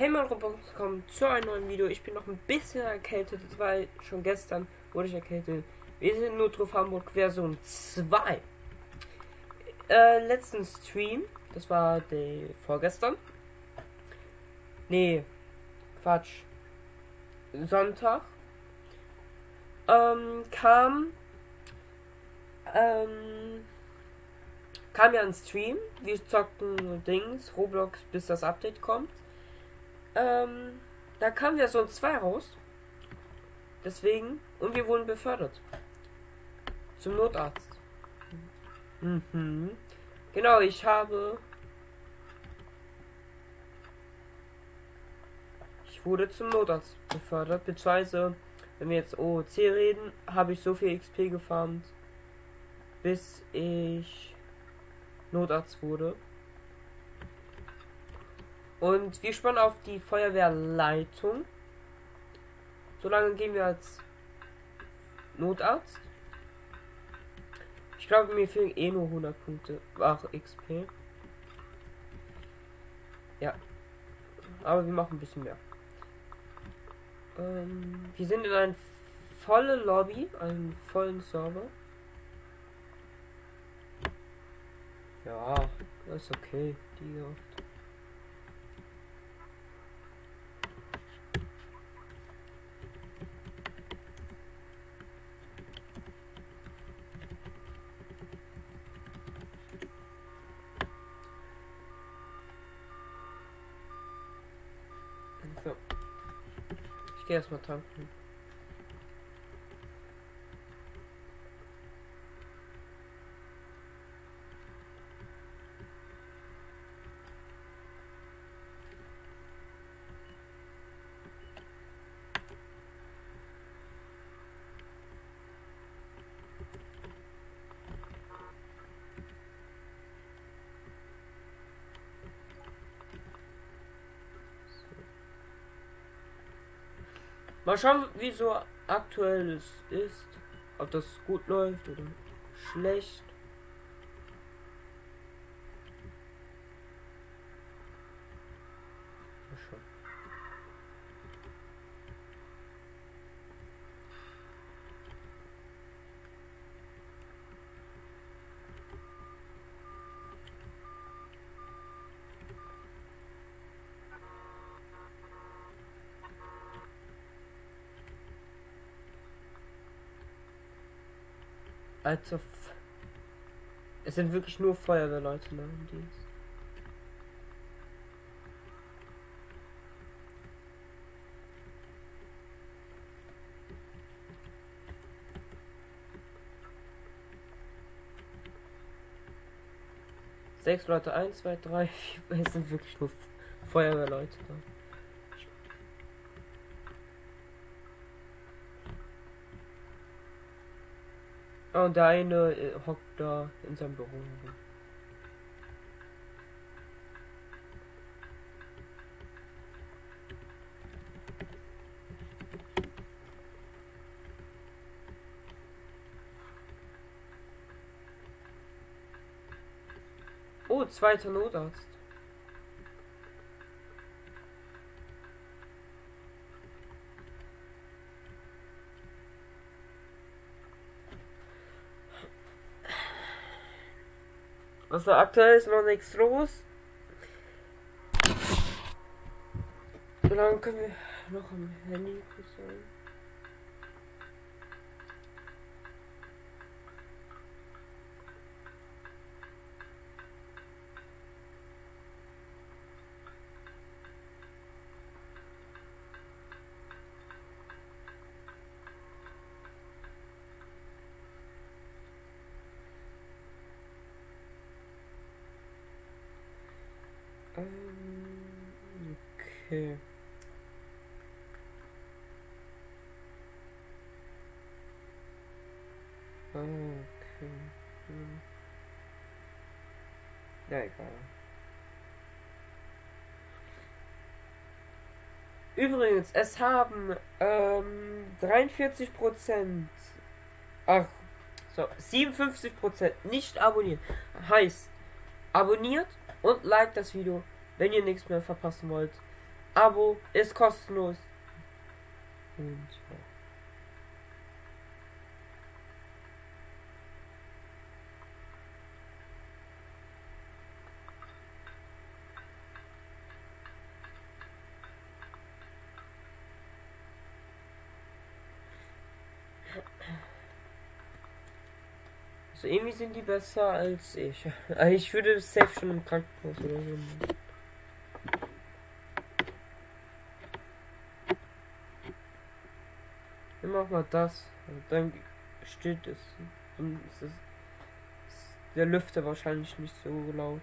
Hey Robux, kommt zu einem neuen Video. Ich bin noch ein bisschen erkältet, weil schon gestern wurde ich erkältet. Wir sind nur drauf Hamburg Version 2. Äh, letzten Stream, das war der vorgestern. Nee, Quatsch. Sonntag. Ähm, kam ähm, kam ja ein Stream. Wir zockten Dings, Roblox, bis das Update kommt. Ähm, da kam ja so ein 2 raus. Deswegen. Und wir wurden befördert. Zum Notarzt. Mhm. Genau, ich habe. Ich wurde zum Notarzt befördert. Beziehungsweise, wenn wir jetzt OOC reden, habe ich so viel XP gefarmt, bis ich Notarzt wurde. Und wir spannen auf die Feuerwehrleitung. Solange gehen wir als Notarzt. Ich glaube, mir fehlen eh nur 100 Punkte. Ach, XP. Ja. Aber wir machen ein bisschen mehr. Ähm, wir sind in einer volle Lobby, einen vollen Server. Ja, das ist okay. Die Yes, my tongue. Mal schauen, wie so aktuell es ist. Ob das gut läuft oder schlecht. Mal schauen. Also es sind wirklich nur Feuerwehrleute ne, im Dienst. Sechs Leute, eins, zwei, drei, vier, es sind wirklich nur Feuerwehrleute da. Ah, Und der eine äh, hockt da in seinem Büro. Oh, zweiter Notarzt. Also aktuell ist noch nichts los. So lange können wir noch am Handy sein. Okay. Okay. Hm. Ja, egal. Übrigens, es haben ähm, 43 Prozent, ach, so 57 Prozent nicht abonniert. Heißt, abonniert und liked das Video, wenn ihr nichts mehr verpassen wollt. Abo ist kostenlos. Und ja. So irgendwie sind die besser als ich. Also ich würde safe schon im Krankenhaus oder so. Mal das. Dann steht es. Ist es der Lüfter wahrscheinlich nicht so laut.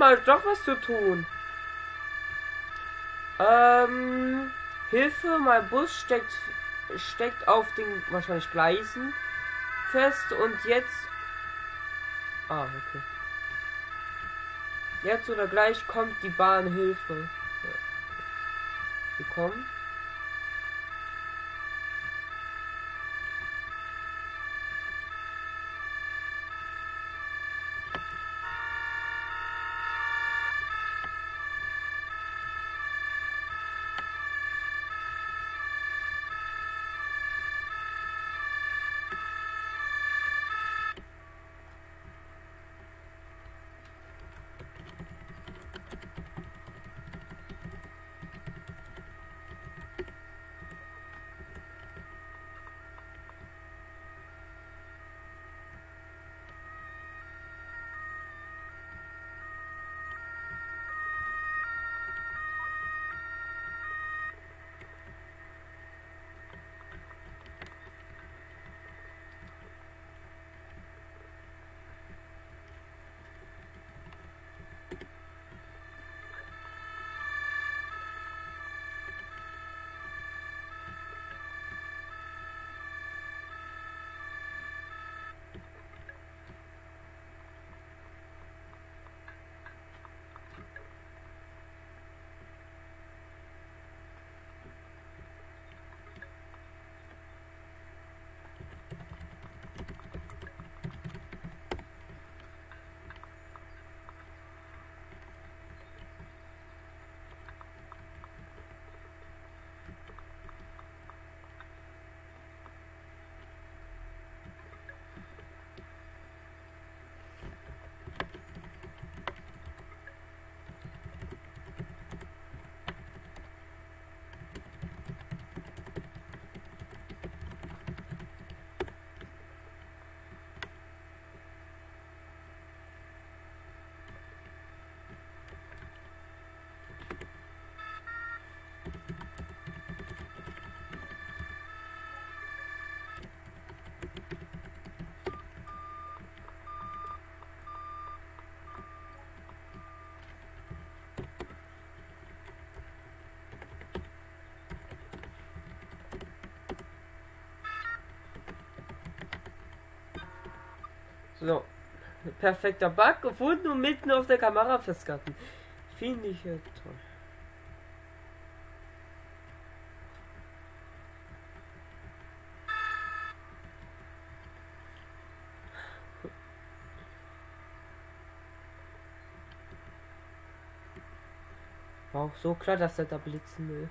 mal doch was zu tun. Ähm, Hilfe, mein Bus steckt, steckt auf den wahrscheinlich Gleisen fest und jetzt. Ah, okay. Jetzt oder gleich kommt die Bahn Hilfe. Ja. Die kommen. So. Perfekter Bug gefunden und mitten auf der Kamera festgehalten. Finde ich ja toll. War auch so klar, dass er da blitzen will.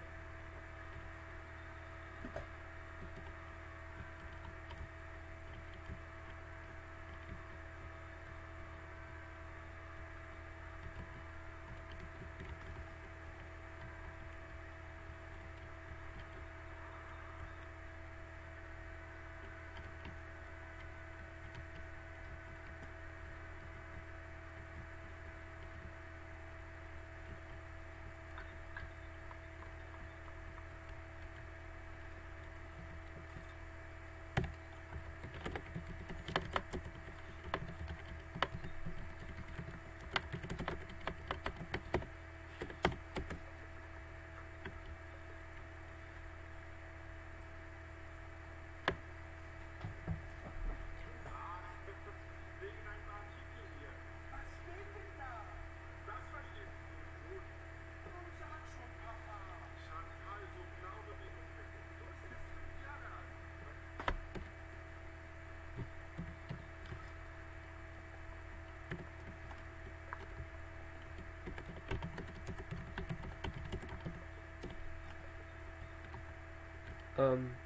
Ähm.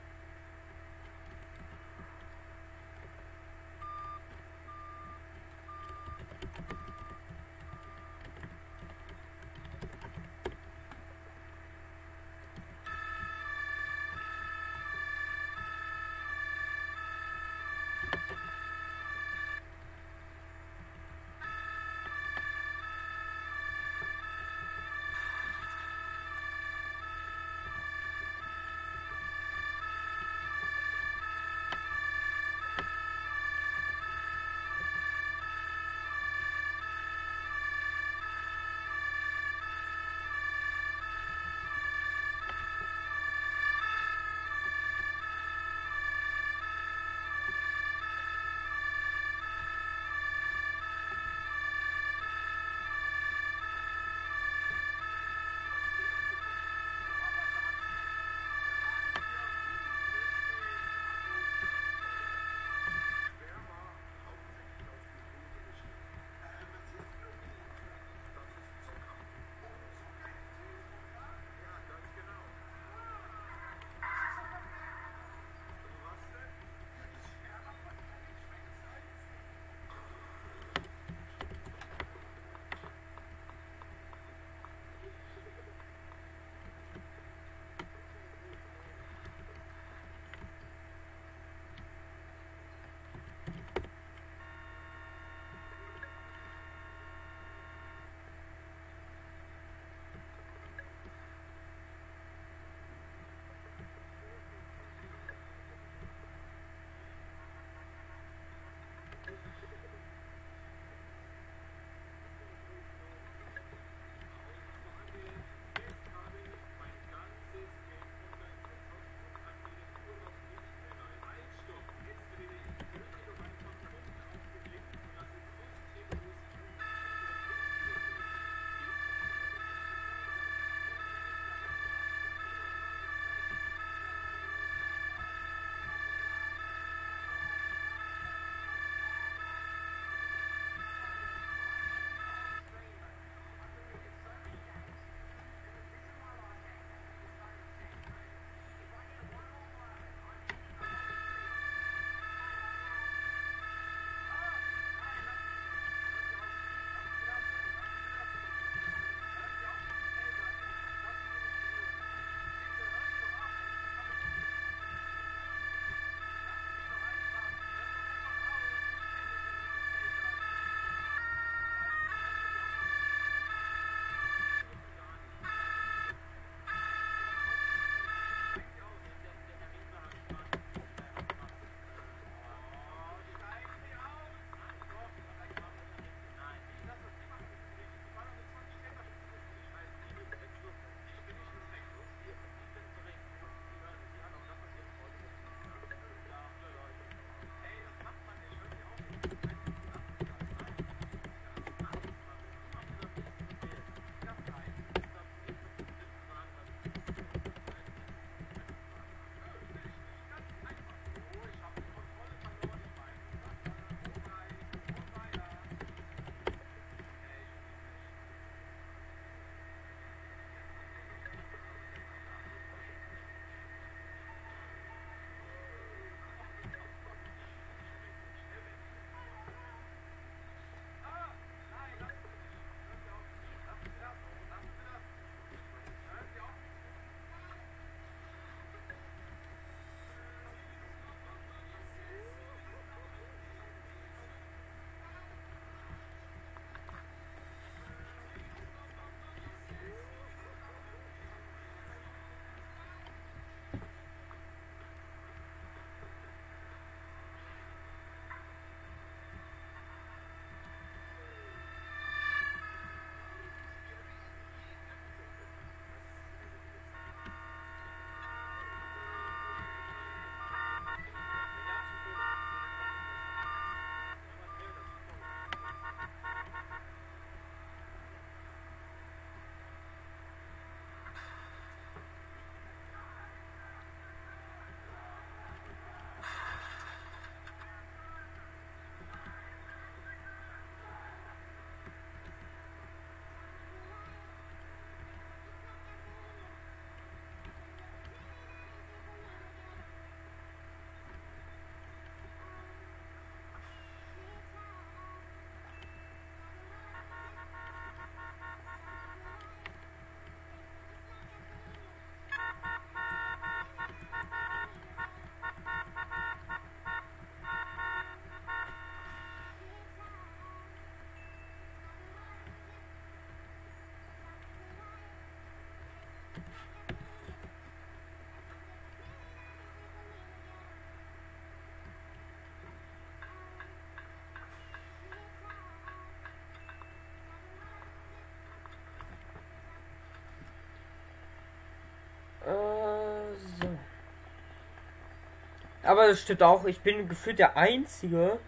Aber das stimmt auch, ich bin gefühlt der Einzige,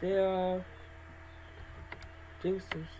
der Dings ist.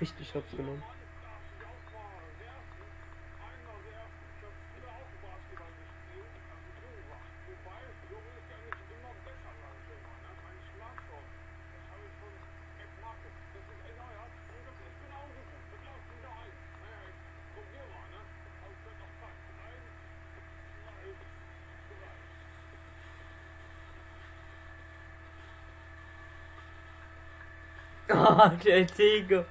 Richtig hab's genommen. Oh, der Tiger.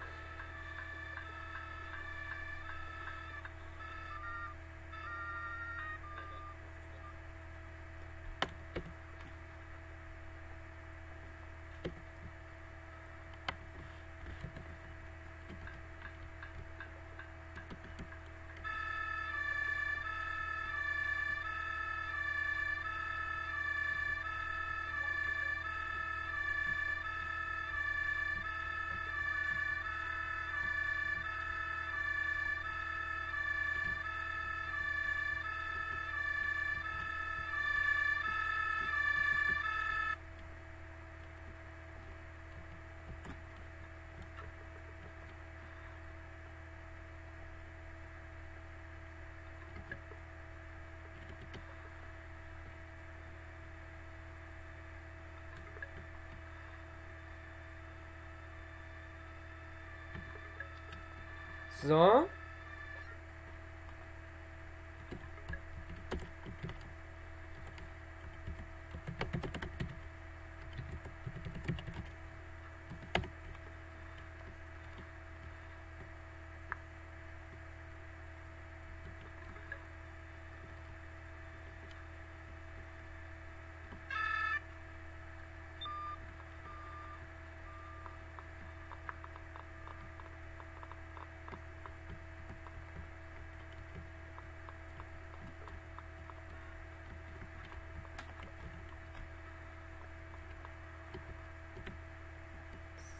So.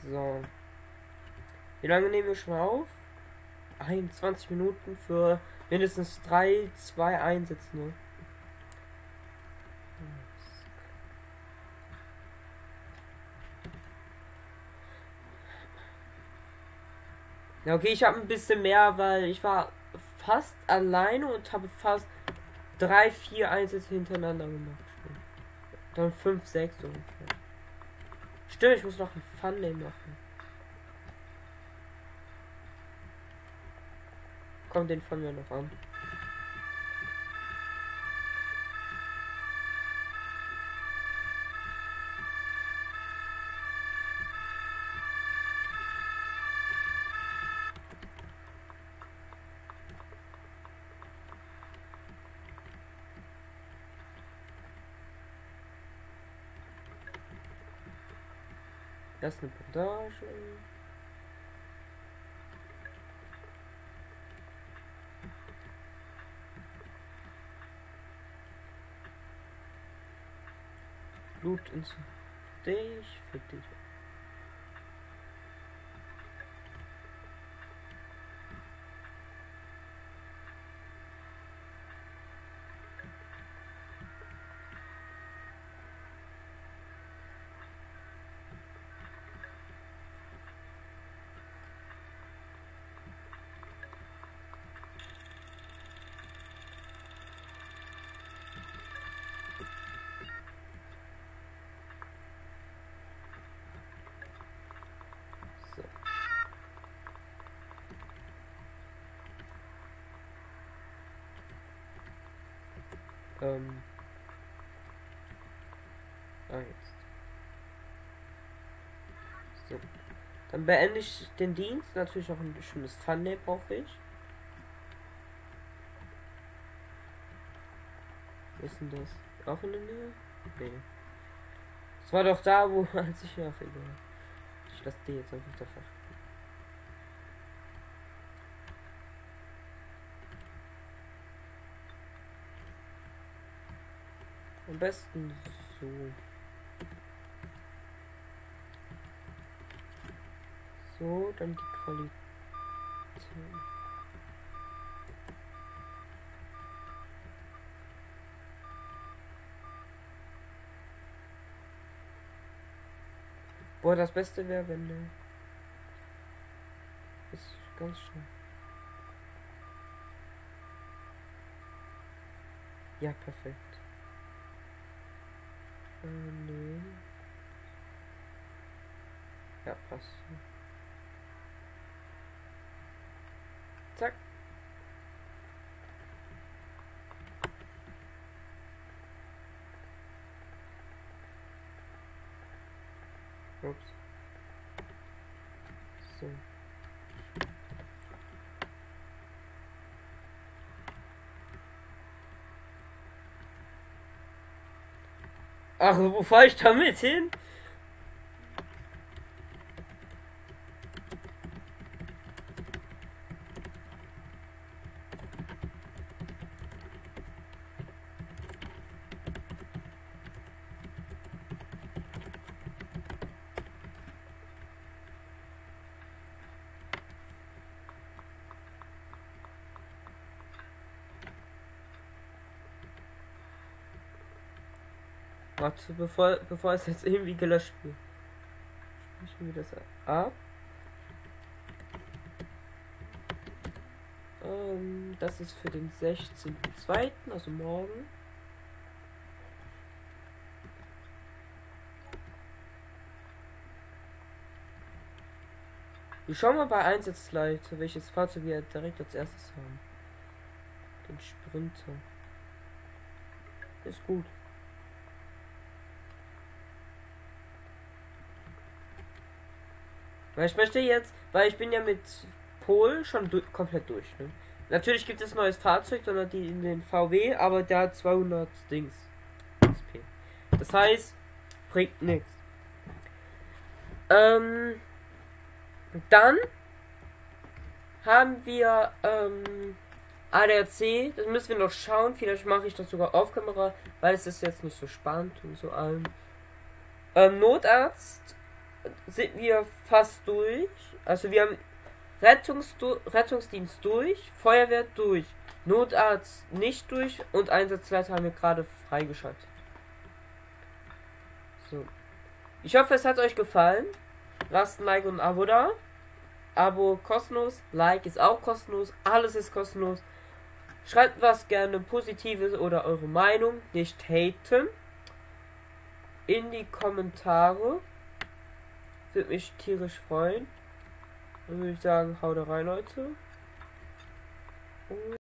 So. Wie lange nehmen wir schon auf? 21 Minuten für mindestens 3, 2 Einsätze. Ne? Ja, okay, ich habe ein bisschen mehr, weil ich war fast alleine und habe fast 3, 4 Einsätze hintereinander gemacht. Dann 5, 6 ungefähr. Stimmt, ich muss noch ein Thumbnail machen. Kommt den von mir noch an. Erst eine Bandage. Blut ins dich, für dich. Ähm. Ah, jetzt. So. Dann beende ich den Dienst. Natürlich noch ein schönes Thumbnail brauche ich. Wo ist denn das? Auch in der Nähe? Nee. Das war doch da, wo als ich ja egal. Ich lasse die jetzt einfach davon. Am besten so. So, dann die Qualität. Boah, das Beste wäre, wenn du. Ist ganz schnell. Ja, perfekt. Äh, nee. Ja, passt. Zack. Ups. So. Ach, wo fahre ich damit hin? Warte, bevor, bevor es jetzt irgendwie gelöscht wird. Sprechen wir das ab. Ähm, das ist für den 16.02., also morgen. Wir schauen mal bei Einsatzleiter, welches Fahrzeug wir direkt als erstes haben. Den Sprinter. Ist gut. Weil ich möchte jetzt, weil ich bin ja mit Pol schon du komplett durch. Ne? Natürlich gibt es neues Fahrzeug, sondern die in den VW, aber der hat 200 Dings. Das heißt, bringt nichts. Ähm, dann haben wir ähm, ADAC, das müssen wir noch schauen. Vielleicht mache ich das sogar auf Kamera, weil es ist jetzt nicht so spannend und so allem. Ähm, Notarzt sind wir fast durch. Also wir haben Rettungsdu Rettungsdienst durch, Feuerwehr durch, Notarzt nicht durch und Einsatzleiter haben wir gerade freigeschaltet. So. Ich hoffe, es hat euch gefallen. Lasst ein Like und ein Abo da. Abo kostenlos, Like ist auch kostenlos, alles ist kostenlos. Schreibt was gerne Positives oder eure Meinung, nicht haten. In die Kommentare. Würde mich tierisch freuen. Dann würde ich sagen, haut rein, Leute. Und